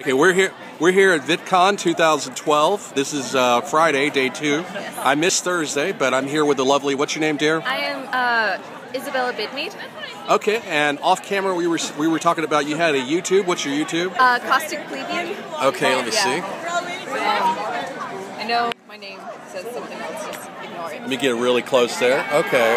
Okay, we're here. We're here at VidCon 2012. This is uh, Friday, day two. I missed Thursday, but I'm here with the lovely. What's your name, dear? I am uh, Isabella Bidmead. Okay, and off camera we were we were talking about you had a YouTube. What's your YouTube? Uh, Caustic Plebeian. Okay, let me Yeah. see. Um, I know my name says something else. Just ignore it. Let me get really close there. Okay,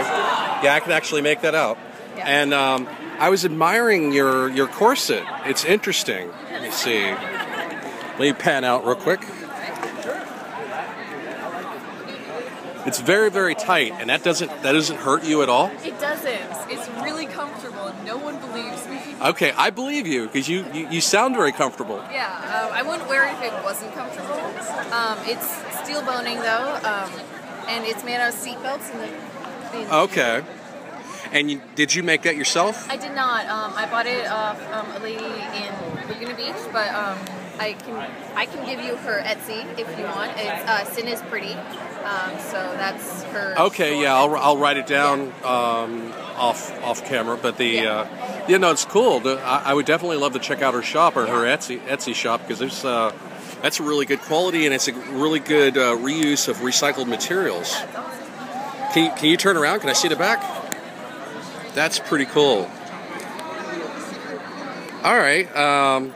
yeah, I can actually make that out. Yeah. And um, I was admiring your your corset. It's interesting. Let me see. Let me pan out real quick. It's very very tight, and that doesn't that doesn't hurt you at all. It doesn't. It's really comfortable, and no one believes me. Okay, I believe you because you, you you sound very comfortable. Yeah, um, I wouldn't wear it if it wasn't comfortable. Um, it's steel boning though, um, and it's made out of seat belts. And the, the Okay. And you, did you make that yourself? I did not. Um, I bought it off um, a lady in Laguna Beach, but um, I can I can give you her Etsy if you want. It's uh, Sin is pretty, um, so that's her. Okay, store yeah, I'll, I'll write it down um, off off camera. But the Yeah. uh, yeah, no, it's cool. I, I would definitely love to check out her shop or her Etsy Etsy shop because there's uh, that's a really good quality and it's a really good uh, reuse of recycled materials. Can you, can you turn around? Can I see the back? That's pretty cool. All right. Um,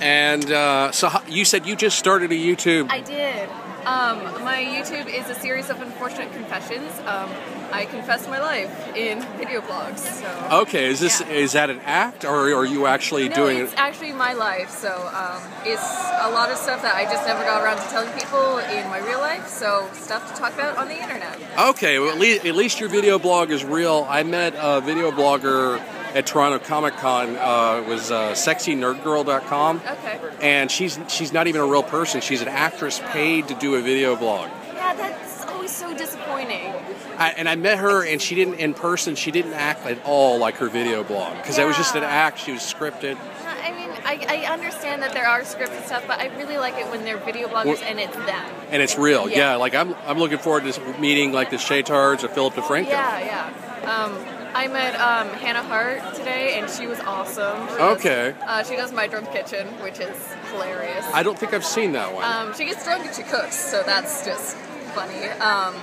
and uh, so you said you just started a YouTube. I did. Um, my YouTube is a series of unfortunate confessions. Um, I confess my life in video blogs. So. Okay, is this Yeah. is that an act or are you actually No, doing it's it? actually my life. So um, it's a lot of stuff that I just never got around to telling people in my real life. So stuff to talk about on the internet. Okay, well, at least, at least your video blog is real. I met a video blogger at Toronto Comic Con. Uh, it was uh, sexynerdgirl.com, Okay. and she's she's not even a real person. She's an actress paid to do a video blog. Yeah, that's always so disappointing. I, and I met her, and she didn't in person. She didn't act at all like her video blog because that was just an act. She was scripted. I mean, I, I understand that there are scripts and stuff, but I really like it when they're video bloggers Well- and it's them. And it's real, yeah. Yeah. Like I'm, I'm looking forward to meeting like the Shaytards or Philip DeFranco. Yeah, yeah. Um, I met um, Hannah Hart today, and she was awesome. She Okay. Does, uh, she does My Drunk Kitchen, which is hilarious. I don't think I've seen that one. Um, she gets drunk and she cooks, so that's just funny. Um,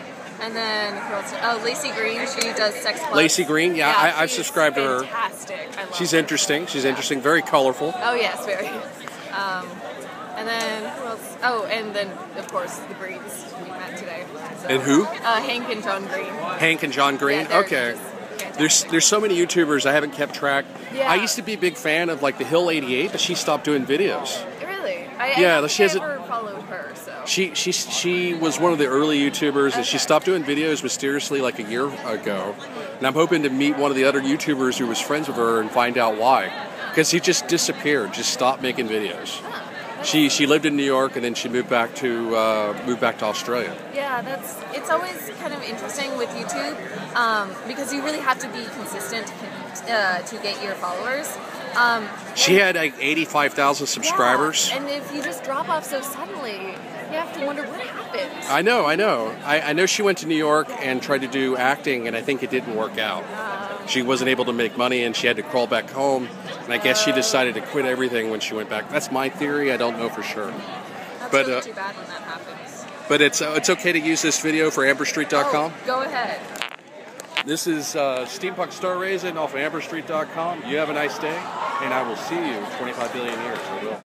and then who else? Oh, Laci Green. She does Sex Plus. Laci Green, yeah, I- I've subscribed to her. Fantastic. I love She's her. interesting. She's interesting. Very colorful. Oh yes, very. Um, and then who else? Oh, and then of course the Greens we met today. So, And who? Uh, Hank and John Green. Hank and John Green. Yeah, okay. just. There's there's so many YouTubers I haven't kept track. Yeah. I used to be a big fan of like the Hill 88, but she stopped doing videos. Really? I, Yeah, I don't she has I a- ever followed her. So. She she she was one of the early YouTubers, and she stopped doing videos mysteriously like a year ago. And I'm hoping to meet one of the other YouTubers who was friends with her and find out why, because he just disappeared, just stopped making videos. She she lived in New York and then she moved back to uh, moved back to Australia. Yeah, that's it's always kind of interesting with YouTube um, because you really have to be consistent to, uh, to get your followers. Um, She had like 85,000 subscribers. yeah, and if you just drop off so suddenly, you have to wonder what happened. I know, I know. I, I know she went to New York and tried to do acting, and I think it didn't work out. She wasn't able to make money, and she had to crawl back home. And I guess she decided to quit everything when she went back. That's my theory. I don't know for sure. That's but, really uh, too bad when that happens. But it's uh, it's okay to use this video for AmberStreet.com. Oh, go ahead. This is uh, Steampunk Star Raisin off of AmberStreet.com. You have a nice day, and I will see you 25 billion years. I will.